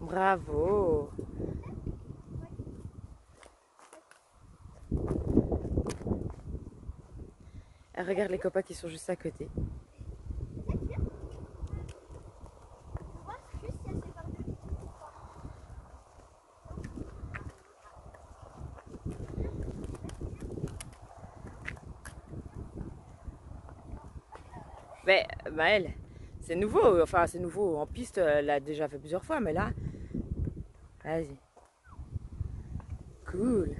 Bravo. Elle regarde les copains qui sont juste à côté. Mais Maëlle, c'est nouveau, enfin c'est nouveau. En piste, l'a déjà fait plusieurs fois, mais là, vas-y. Cool.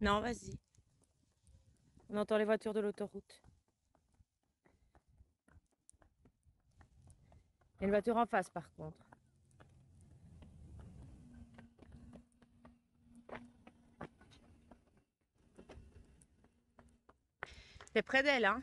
Non, vas-y. On entend les voitures de l'autoroute. Il y a une voiture en face par contre. T'es près d'elle, hein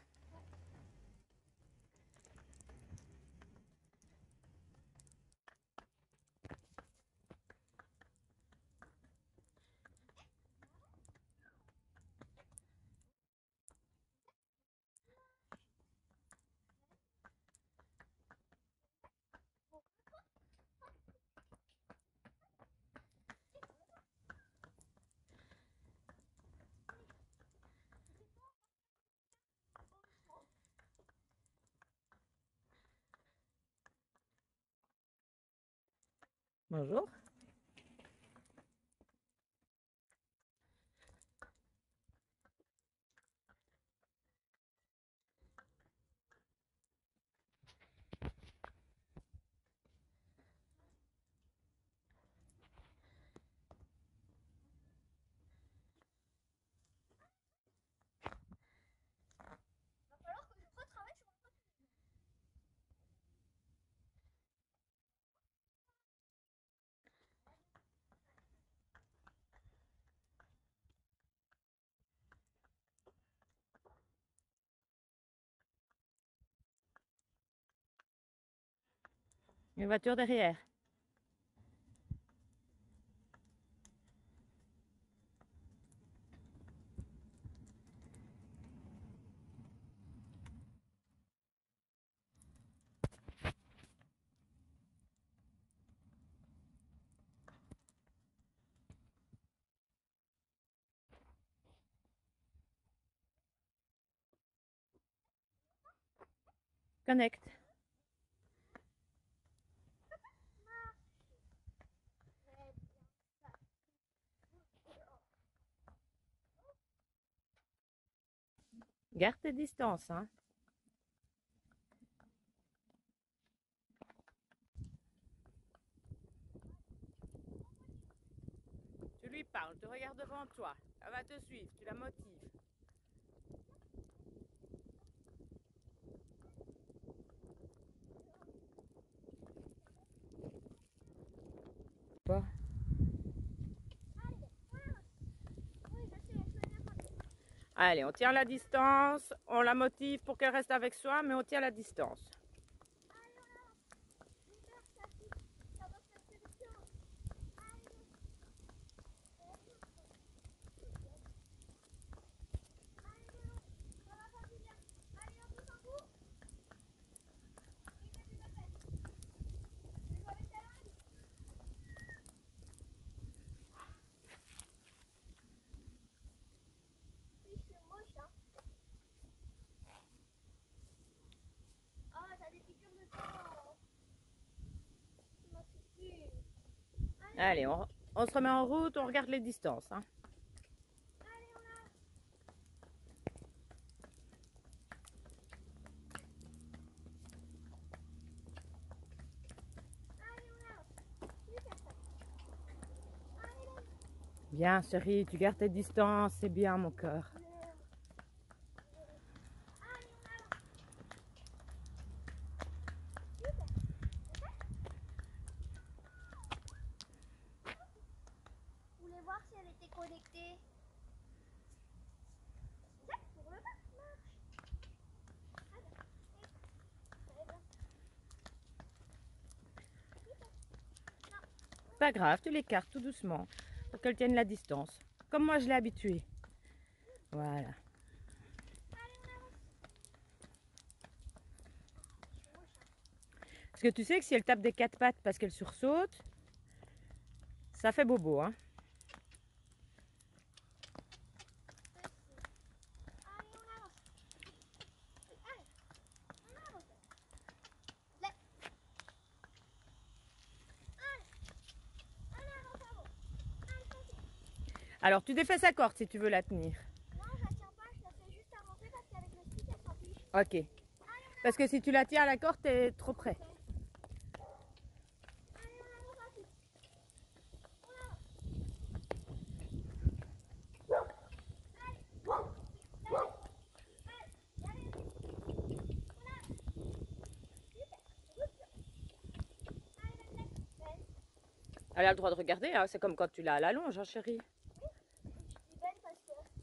Bonjour. Une voiture derrière. Connect. Garde tes distances, hein. Tu lui parles, tu regardes devant toi. Elle va te suivre, tu la motives. Pas. Allez, on tient la distance, on la motive pour qu'elle reste avec soi, mais on tient la distance. Allez, on, se remet en route, on regarde les distances. Hein. Bien, chérie, tu gardes tes distances, c'est bien, mon cœur. voir si elle était connectée. Pour le bas, Pas grave, tu l'écartes tout doucement pour qu'elle tienne la distance. Comme moi, je l'ai habituée. Voilà. Parce que tu sais que si elle tape des quatre pattes parce qu'elle sursaute, ça fait bobo, hein. Alors, tu défais sa corde si tu veux la tenir. Non, je la tiens pas, je la fais juste avancer parce qu'avec le stick, elle s'en Ok. Parce que si tu la tiens à la corde, t'es trop près. Elle a le droit de regarder, hein. c'est comme quand tu l'as à la longe, hein, chérie.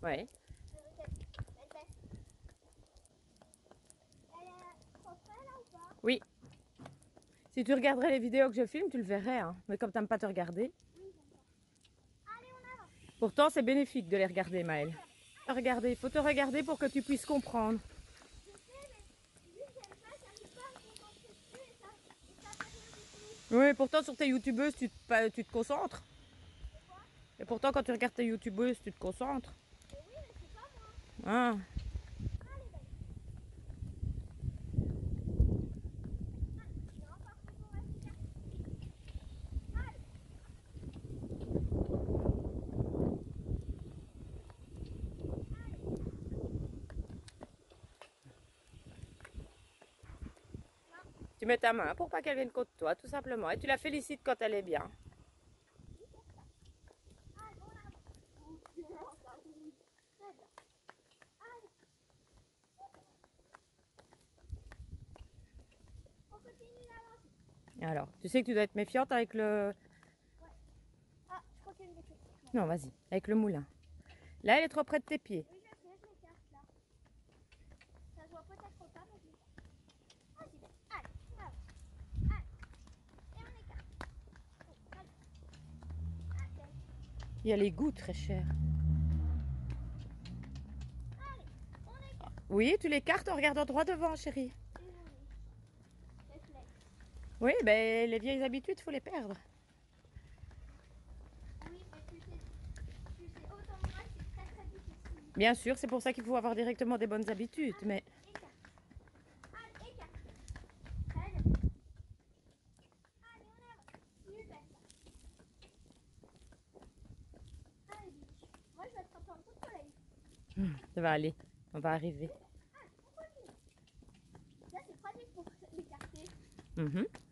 Ouais. Oui. Si tu regarderais les vidéos que je filme, tu le verrais. Hein. Mais comme tu n'aimes pas te regarder. Pourtant, c'est bénéfique de les regarder, Maëlle. Regardez, il faut te regarder pour que tu puisses comprendre. Oui, pourtant sur tes youtubeuses, tu te, tu te concentres. Et pourtant, quand tu regardes tes youtubeuses, tu te concentres. Ah. Tu mets ta main pour pas qu'elle vienne contre toi, tout simplement. Et tu la félicites quand elle est bien. Alors, tu sais que tu dois être méfiante avec le... Ouais. Ah, je crois qu'il y a une voiture. Non, vas-y, avec le moulin. Là, elle est trop près de tes pieds. Oui, je sais, je m'écarte là. Ça se voit peut-être pas, mais je. Vas-y, allez, allez, allez. Et on écarte. Oh, allez. Allez. Il y a les goûts très chers. Allez, on écarte. Oui, tu l'écartes en regardant droit devant, chérie. Oui, ben, les vieilles habitudes, il faut les perdre. Oui, parce que c'est autant de moi, c'est très très difficile. Bien sûr, c'est pour ça qu'il faut avoir directement des bonnes habitudes, ah, mais... Écarte. Ah, écarte. Allez, on Super. Allez, moi, je vais te reprendre tout soleil. Ça va aller, on va arriver. Ah, pourquoi Là, c'est 3 minutes pour l'écarter. Mm-hmm.